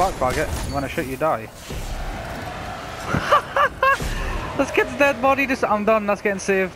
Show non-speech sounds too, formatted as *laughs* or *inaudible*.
back faggot. When I shoot you die. *laughs* this kid's dead body just I'm done, that's getting saved.